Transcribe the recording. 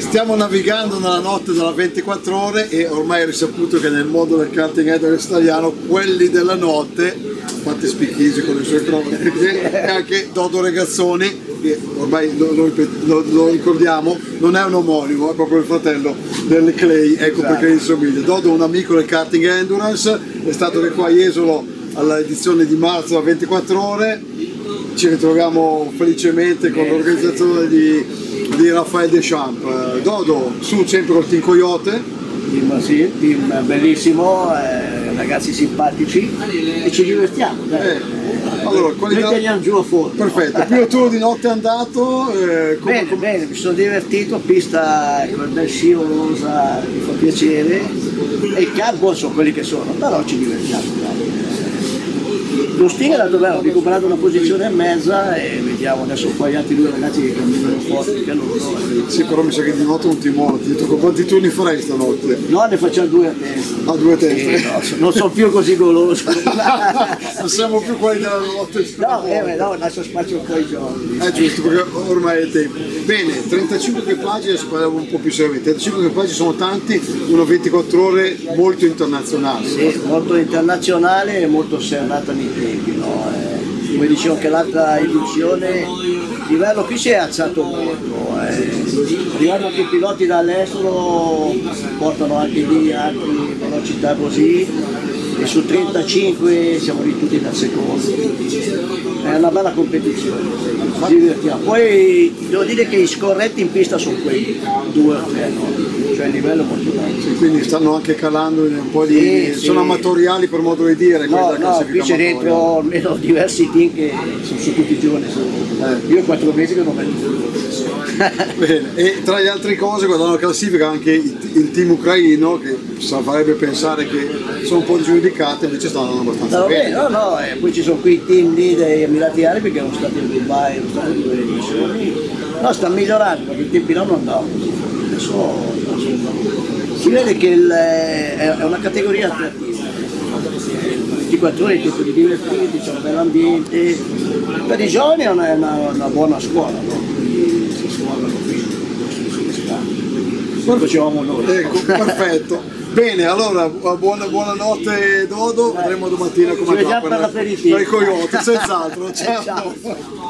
Stiamo navigando nella notte della 24 ore e ormai è risaputo che nel mondo del karting endurance italiano quelli della notte, fate spicchisi con le sue cronache, e anche Dodo Regazzoni, che ormai lo, lo, lo, lo ricordiamo, non è un omonimo, è proprio il fratello del Clay, ecco perché gli somiglia. Dodo è un amico del karting endurance, è stato che qua a Jesolo all'edizione di marzo a 24 ore, ci ritroviamo felicemente con l'organizzazione di, di Raffaele Deschamps. Eh, Dodo, su sempre col Team Coyote, Team, sì, team bellissimo, eh, ragazzi simpatici e ci divertiamo. Eh, allora, Noi qualità... teniamo giù a fuoco. Perfetto, primo tour di notte è andato, eh, come- Bene, come- bene, mi sono divertito, pista con bel scivolosa, mi fa piacere e i campo sono quelli che sono, però ci divertiamo. dai. Lo Sting è andato bene, ho recuperato una posizione e mezza e vediamo adesso poi gli altri due ragazzi che camminano forti che loro. Sì, però mi sa che di notte non ti muovi, ti dico quanti turni farai stanotte? No, ne facciamo due a testa. A due Sì, teste. no, non sono più così goloso. non siamo più quelli della notte. No, eh, beh, no, lascio spazio un po' ai giorni. Eh giusto, perché ormai è tempo. Bene, 35 equipaggi, adesso parliamo un po' più seriamente. 35 equipaggi sono tanti, uno 24 ore molto internazionale. Sì, molto internazionale e molto serrata nei tempi. No? Eh, come dicevo anche l'altra edizione, il livello qui si è alzato molto. Eh. Arrivano anche i piloti dall'estero, portano anche lì altre velocità così e su 35 siamo tutti dal secondo. È una bella competizione, ci divertiamo. Poi devo dire che i scorretti in pista sono quelli, due o tre, no? cioè il livello è molto. Sì, quindi stanno anche calando un po' di... Sì, sono sì. amatoriali per modo di dire. No, no, qui c'è dentro almeno diversi team che sono su tutti i giorni. Eh. Io quattro mesi che non vengo. Bene, e tra le altre cose guardando la classifica anche il, il team ucraino che farebbe pensare che sono un po' giudicate invece stanno andando abbastanza bene. bene, no, no, e poi ci sono qui i team lì degli Emirati Arabi che erano stati in Dubai, erano stati in due edizioni. No, stanno migliorando perché i tempi non andavano. Adesso, si vede che il- è è una categoria attrattiva. 24 ore, tempo di divertirti, c'è un bel ambiente. Per i giovani è una, una- buona scuola, no? Quindi si scuolano qui, si sta. Lo facevamo noi. Ecco, perfetto. Bene, allora buona, buonanotte Dodo, vedremo domattina come andrà per per i coyote, senz'altro. Ciao. Ciao.